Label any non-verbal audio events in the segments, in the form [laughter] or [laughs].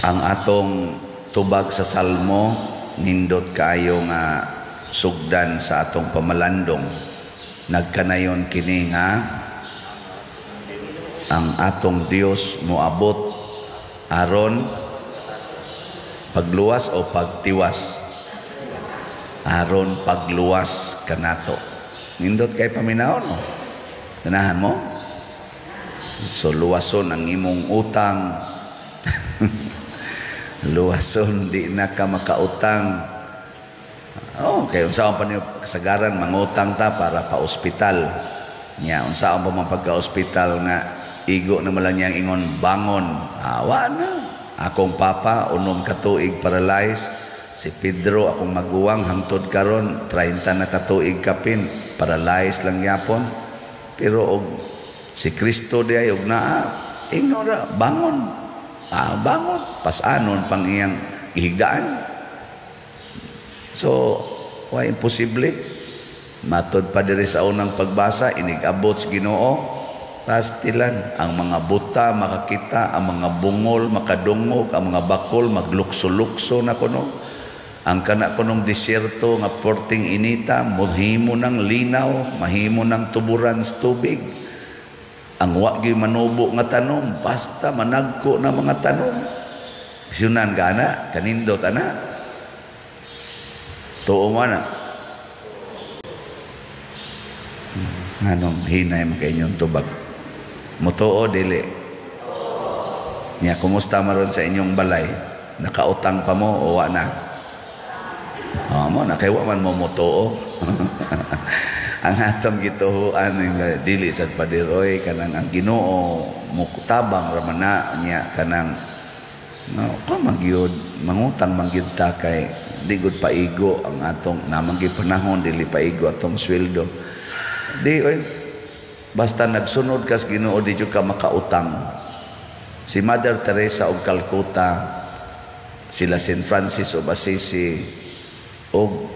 ang atong tubag sa salmo nindot kaayo nga sugdan sa atong pamalandong. Nagkanayon kini nga ang atong Dios moabot aron pagluwas o pagtiwas aron pagluwas kanato. Nindot kay paminaon no ganahan mo? So luwason ang imong utang luwason di na ka makautang. Oh kay unsaon pa niyo kasagaran mangutang ta para pa ospital nya unsaon pa man pagka-ospital nga igo na malang niyang ingon bangon. Awa na. Akong papa unom ka tuig paralyzed si Pedro akong maguwang hangtod karon 30 na katuig kapin paralyzed lang yapon. Pero og si Kristo diay og naa ignora bangon ah, bangon pasanon pang iyang ihigdaan so why imposible. Matod pa diri sa unang pagbasa inigabot sa Ginoo. Pastilan ang mga buta makakita ang mga bungol makadungog ang mga bakol maglukso-lukso na kuno. Ang kana kunong disyerto nga porting inita mahimo ng linaw mahimo ng tuburan sa tubig ang wagi manubo nga tanom basta managko na mga tanom. Sunan gana kanindot ana tuo man na anong hinay makainyong tubag? Mutuo dili. Niya kumusta maron sa inyong balay? Nakautang pa mo o wa na? Oh, mo nakaiwa man mo mutuo [laughs] ang atong gituhuan nga dili sa padiroy kanang ang Ginoo mo tabang ramana niya kanang no ka magyud mangutang mangyud ta kay di gud paigo ang atong namang panahon dili paigo atong sweldo di oy basta nagsunod kas Ginoo di ka makautang si Mother Teresa og Calcutta sila St. Francis of Assisi og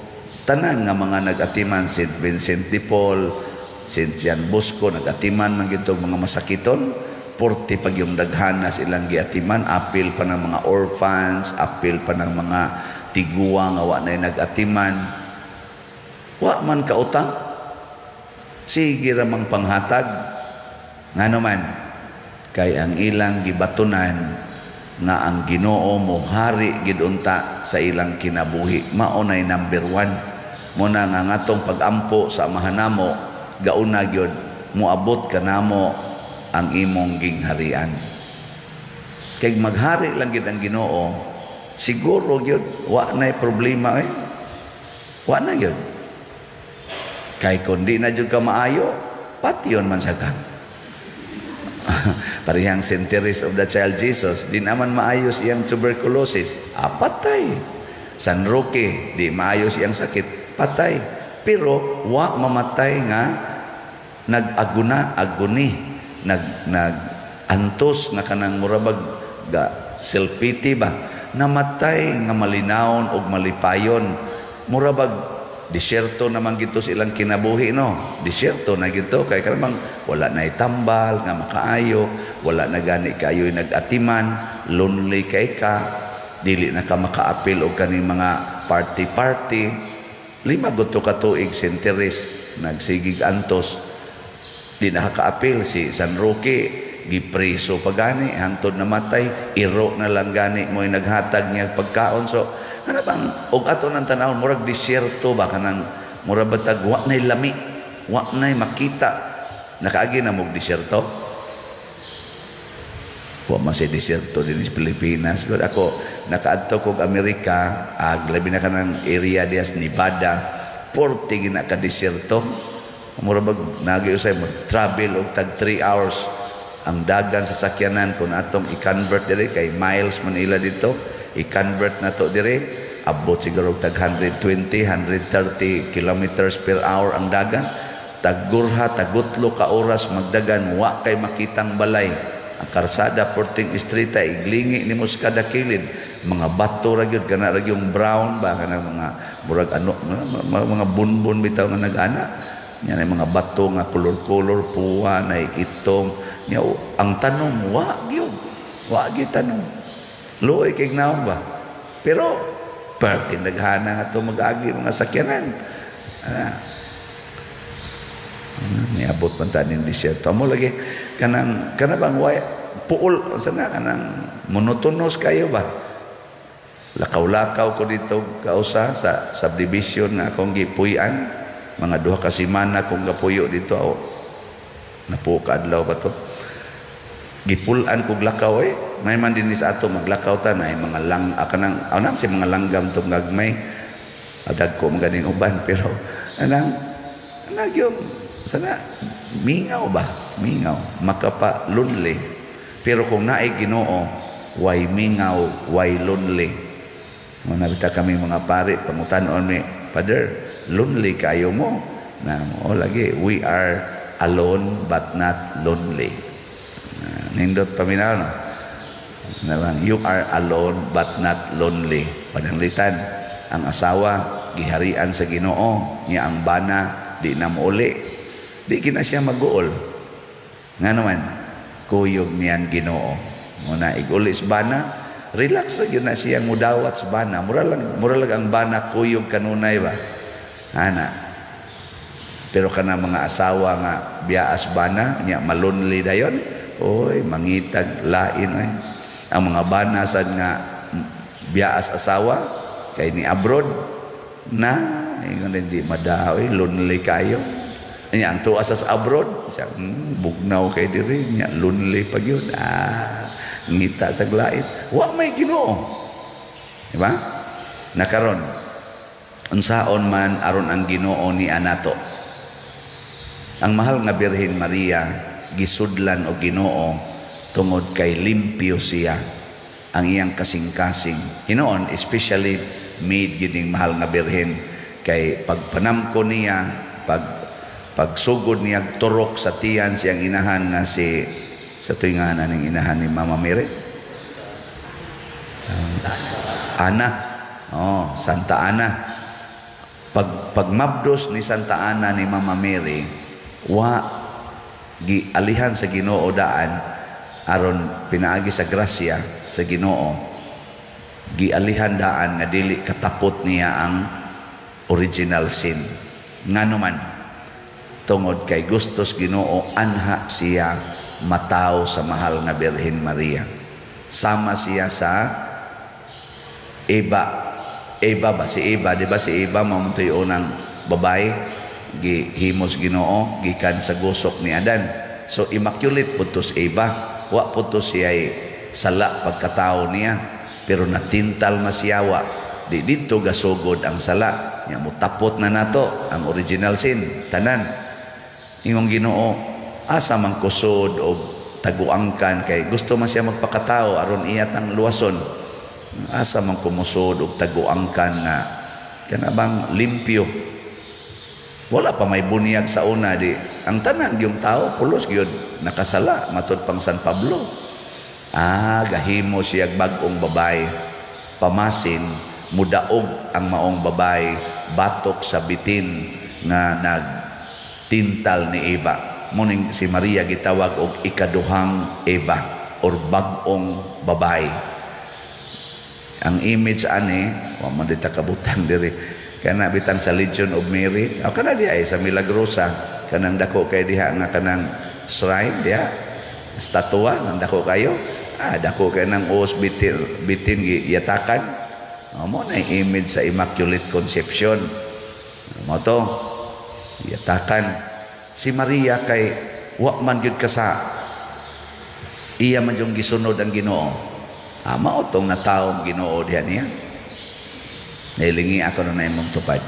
tanan nga mga nagatiman St. Vincent de Paul, St. Jean Bosco nagatiman man gitong mga masakiton porti pag yung daghana silang giatiman apil pa ng mga orphans apil pa ng mga tiguwa nga wa na nagatiman wa man kautang sige ramang panghatag nga naman kay ang ilang gibatunan nga ang Ginoo mo hari gid unta sa ilang kinabuhi maunay number one muna nga ngatong pagampo sa mahanamo gauna gyud moabot kanamo ang imong gingharian. Kay maghari lang gid ang Ginoo siguro gyud wa nay problema eh. Wa na gyud. Kay kundi na jud ka maayo patyon man sa ka. [laughs] Parihang centuries of the child Jesus di naman maayos iyang tuberculosis. Apatay San Roque di maayos iyang sakit patay. Pero wa mamatay nga nagaguna aguni nag nag antos nga kanang murabag ga selpiti ba? Namatay nga malinawon og malipayon. Murabag disyerto naman gito silang kinabuhi no? Disyerto na gito. Kay karamang wala na itambal nga makaayo wala na gani kayo nagatiman lonely kay ka dili na ka makaapil og kaning mga party party lima gusto ka tuig senteres nagsigig antos. Di nakakaapil si San Roque. Gipreso pa gani hantod namatay iro na lang gani mo naghatag niya pagkaon. So ano bang og ato nang tanawon murag disyerto ba kanang murag batag wa nay lami wa nay makita. Nakaagi na mog disyerto wa man si disyerto din sa Pilipinas. But ako nakaadto kog Amerika ag labi na kanang area dias Nevada porte gina ka disyerto. Mura bag nagi usay mo travel og tag 3 hours ang dagan sa sakyanan kung atong i-convert dire kay miles man ila dito. I-convert na to dire abot siguro tag 120 130 kilometers per hour ang dagan. Tagurha tagutlo ka oras magdagan wa kay makitang balay karsada porting street ay iglingi ni mo kada kilid mga bato ra gyud kana ra yung brown ba kana mga murag ano mga, bunbun bitaw nga nag-ana nya mga bato nga color-color puwa na itong nya ang tanong wa gyud wa gyud tanong Luoy kay naon ba? Pero parte naghana nga to mag-agi mga sakyanan. Ah. Niabot man ta nin disyerto. Amo lagi kanang kana bang way puol sana kanang monotonos kayo ba? Lakaw-lakaw ko dito kausa sa subdivision nga akong gipuy-an. Mga duha ka semana kong gapuyo dito ako napuka adlaw ba to? Gipulan kog lakaw eh. May man din ato maglakaw ta na mga lang ah, anam si mga langgam tong gagmay. Adag ko maganing uban [laughs] pero anang anang sana mingaw ba mingaw. Makapa lonely pero kung naay Ginoo way mingaw way lonely? Mo nabita kami mga pare pangutan-on mi father lonely kayo mo. Na mo lagi we are alone but not lonely. Nindot paminaw no? Na you are alone but not lonely. Pananglitan ang asawa giharian sa Ginoo niya ang bana di na uli. Di kina siya maguol nga naman kuyog niyan Ginoo. Muna igulis bana. Relax ra gyud na siya mudawat sa bana. Mura lang ang bana kuyog kanunay ba? Ana. Pero kana mga asawa nga biyaas bana nya malonely dayon oy mangitag lain oy. Ang mga banasad nga biyaas asawa kay ni abroad na ingon hindi madawi lonely kayo nya ang tuwa sa abroad siya hmm, bugnaw kay diri nya lonely pag yun ah ngita sa lain wa may Ginoo di ba nakaron unsaon man aron ang Ginoo ni anato. Ang mahal nga Birhen Maria gisudlan o Ginoo tungod kay limpyo siya ang iyang kasing-kasing. Hinoon, especially made gining mahal nga birhen kay pagpanamko niya, pag pagsugod niya turok sa tiyan siyang inahan nga si sa tuinganan ng inahan ni Mama Mary. Ana. Oh, Santa Ana. Pag pagmabdos ni Santa Ana ni Mama Mary, wa gialihan sa Ginoo daan aron pinaagi sa grasya sa Ginoo gialihan daan nga dili katapot niya ang original sin ngano man tungod kay gustos Ginoo anha siya mataw sa mahal nga Birhen Maria sama siya sa Eva Eva ba si Eva di ba si Eva mamuntoy unang babae gihimos Ginoo gikan sa gusok ni Adan. So immaculate putos Eva, wa putos siya sala pagkatao niya, pero natintal masyawa. Di dito gasugod ang sala. Nya mutapot na nato ang original sin tanan. Ingong Ginoo asa man kusod o taguangkan kay gusto man siya magpakatao aron iyat ang luwason. Asa man kumusod og taguangkan nga kana bang limpyo. Wala pa may bunyag sa una di. Ang tanan yung tao pulos gyud nakasala matud pang San Pablo. Ah gahimo siya bag-ong babae pamasin mudaog ang maong babae batok sa bitin nga nagtintal ni Eva. Muning si Maria gitawag og ikaduhang Eva or bag-ong babae. Ang image ani wa man dita kabutang [laughs] diri. Kana bitang sa Legion of Mary. O kana di ay sa Milagrosa. Kanang dako kay diha nga kanang shrine diha. Statua nang dako kayo. Ah dako kay nang os bitin bitin yatakan. O mo na image sa Immaculate Conception. Mo to yatakan si Maria kay wa man gyud ka sa iya man yung gisunod ang Ginoo ah mao tong nataong Ginoo diha niya Nailingi ako na imong tupad.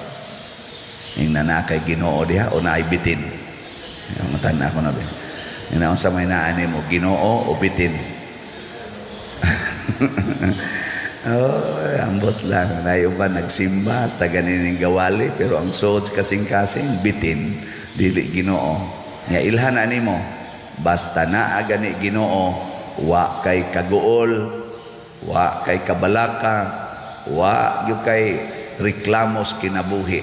Yung nanakay ginoo diha o naay bitin. Yung matan ako na ba. Yung naon sa may naani mo, ginoo o bitin. [laughs] oh, ambot lang. Nayuban nagsimba, hasta ganin gawali, pero ang sods kasing-kasing, bitin, dili ginoo. Nga ilhan ani mo, basta naa gani ginoo, wa kay kaguol, wa kay kabalaka, wa gyud kay reklamos kinabuhi.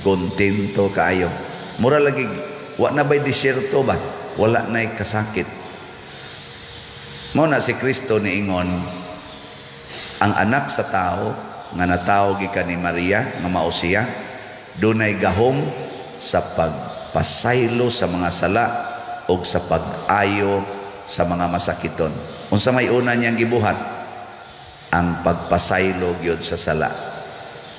Kontento kaayo. Mura lagi wa na bay disyerto ba? Wala nay kasakit. Mo na si Kristo ni ingon ang anak sa tao nga natawag gikan ni Maria nga mao siya dunay gahom sa pagpasaylo sa mga sala o sa pag-ayo sa mga masakiton. Unsa may una niyang gibuhat? Ang pagpasaylo gyud sa sala.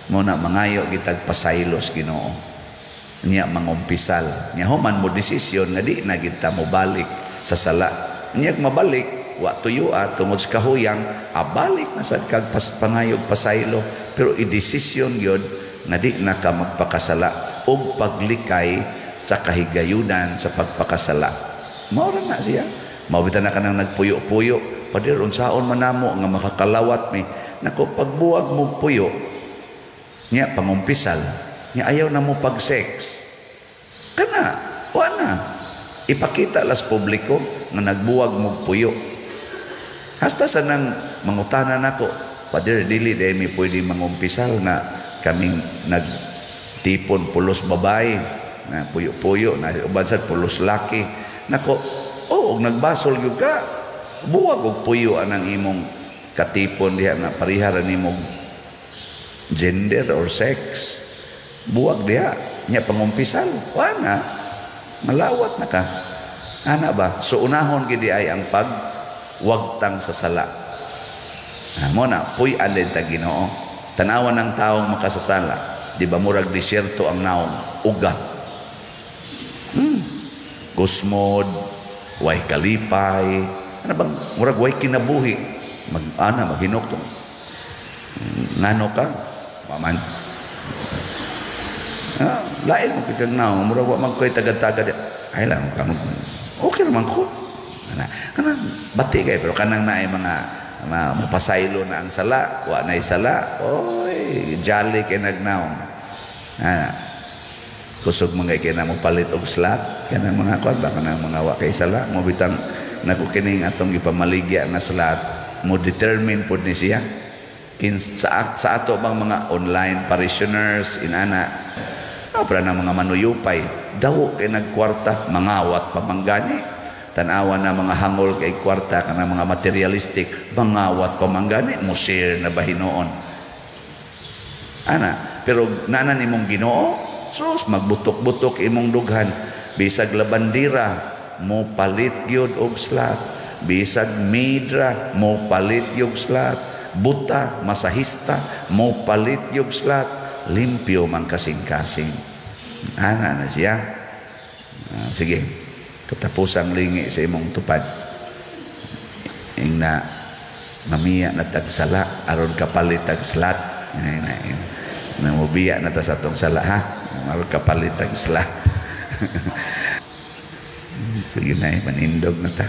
Muna mangayo gitag pasaylos Ginoo. Niya mangumpisal. Niya human mo desisyon nga di na kita mo balik sa sala. Niya mabalik wa tuyua tungod sa kahuyang abalik na sad kag pas, pangayog pasaylo. Pero i-desisyon gyud nga di na ka magpakasala ug paglikay sa kahigayunan sa pagpakasala. Mao na siya. Mawita na ka nang nagpuyo-puyo. Padir unsaon man namo nga makakalawat mi? Nako pagbuwag mo puyo niya pangumpisal niya ayaw na mo pag sex kana wa na. Ipakita las publiko nga nagbuwag mo puyo hasta sa nang mangutana nako. Padir dili dahil mi pwede mangumpisal nga kaming nagtipon pulos babae. Na puyo-puyo na uban sad pulos laki. Nako oh og nagbasol gyud ka buwag og puyo anang imong katipon diha na parihara nimong gender or sex. Buwag diha nya pangumpisal wa na malawat na ka. Ana ba? So unahon gid ay ang pag wagtang sa sala ah, mo na puy alin ta Ginoo. Tanawan ng taong makasasala. Di ba murag disyerto ang naong uga hmm. gusmod way kalipay. Ano bang murag way kinabuhi? Mag ana maghinok to. Ngano ka? Maman. Ah, lain mo kag naong murag wa man koy tagad-tagad ay lang ka okay naman ko kana kanang bati kay pero kanang naay mga ma mapasaylo na ang sala wa na sala oy jolly kay nagnaon ana. Kusog mga kay na mo palit og slot kanang mga kwan ba kanang mga wa kay sala. Mo bitang nako kining atong gipamaligya nga slot mo determine pud ni siya. Kin sa, sa ato bang mga online parishioners inana ah, para na mga manuyupay daw kay nagkwarta mangawat pamanggani tanawa na mga hangol kay kwarta kana mga materialistic mangawat pamanggani mo share na bahinoon ana pero nana nimong Ginoo? Sus magbutok-butok imong dughan. Bisag labandira mo palit gyud og slat bisag midra mo palit gyud slat buta masahista mo palit gyud slat limpyo man kasing-kasing. Ana na siya. Ah, sige katapusang lingi sa imong tupad. Ing na mamiya na tagsala aron kapalit tag slat na na mubiya na ta sa tong sala ha? Aron kapalit tag slat [laughs] sige na manindog na ta